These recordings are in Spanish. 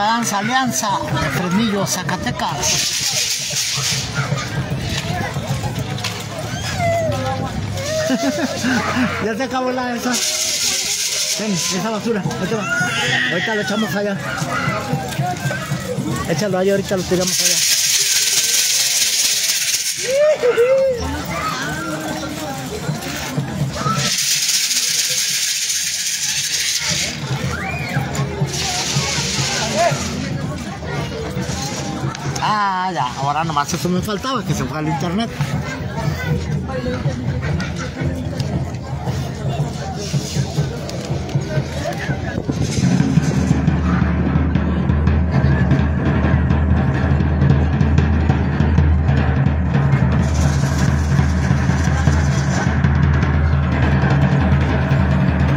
danza Alianza de Fresnillo, Zacatecas. ya se acabó la esa. Ven, esa basura. Va. ahorita lo echamos allá. Échalo ahí, ahorita lo tiramos allá. Ah, ahora nomás eso me faltaba, que se fue al internet.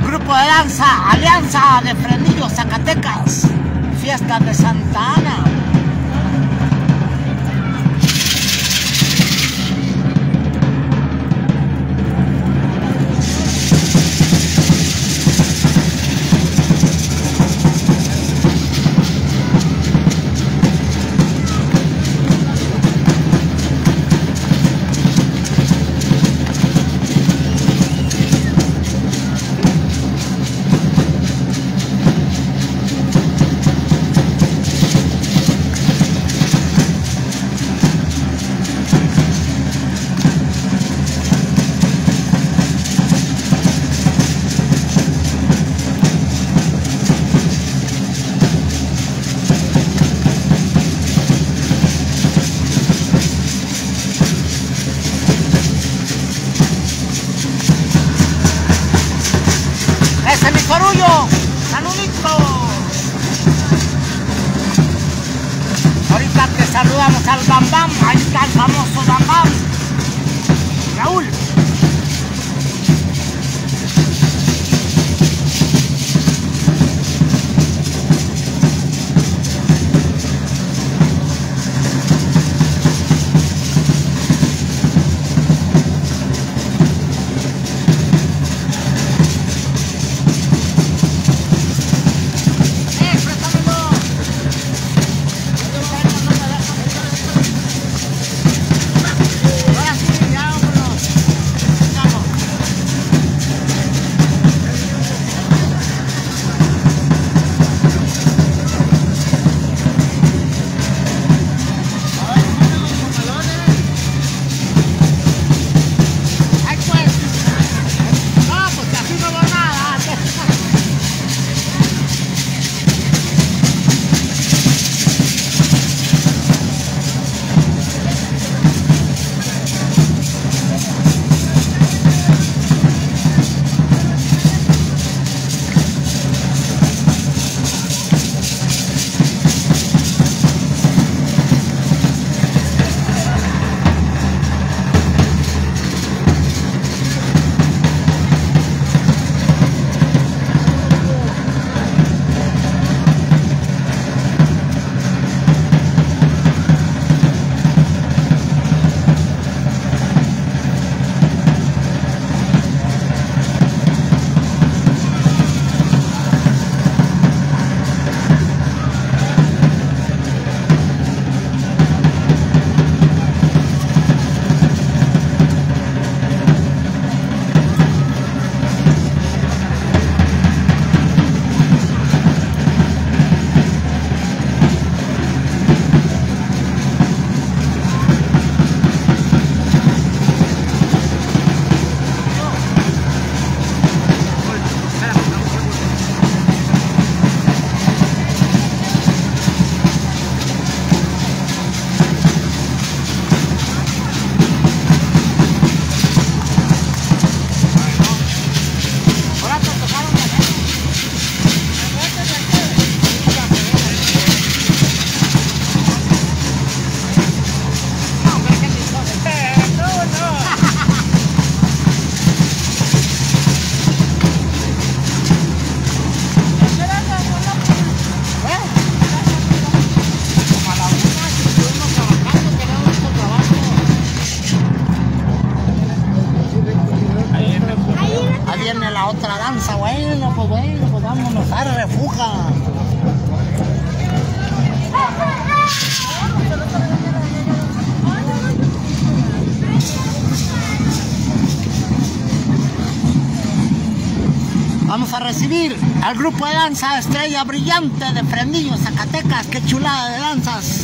Grupo de danza, Alianza de Frenillo, Zacatecas. Fiesta de Santa Ana. Al Bam Bam, ahí el famoso Bam Bam. Raúl. Recibir al grupo de danza Estrella Brillante de Frenillo, Zacatecas. ¡Qué chulada de danzas!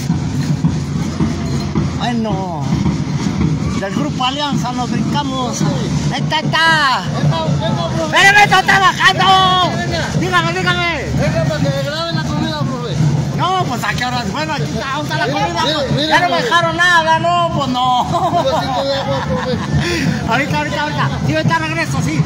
Bueno, del grupo Alianza nos brincamos. ¡Ahí está! está. ¡Espérame, está trabajando! Dígame, dígame. Venga para que me graben la comida, profe. No, pues a qué horas. Bueno, aquí está, ¿dónde está la comida? ya no me dejaron nada, no, pues no. ahorita, ahorita, ahorita. Sí, ahorita regreso, sí.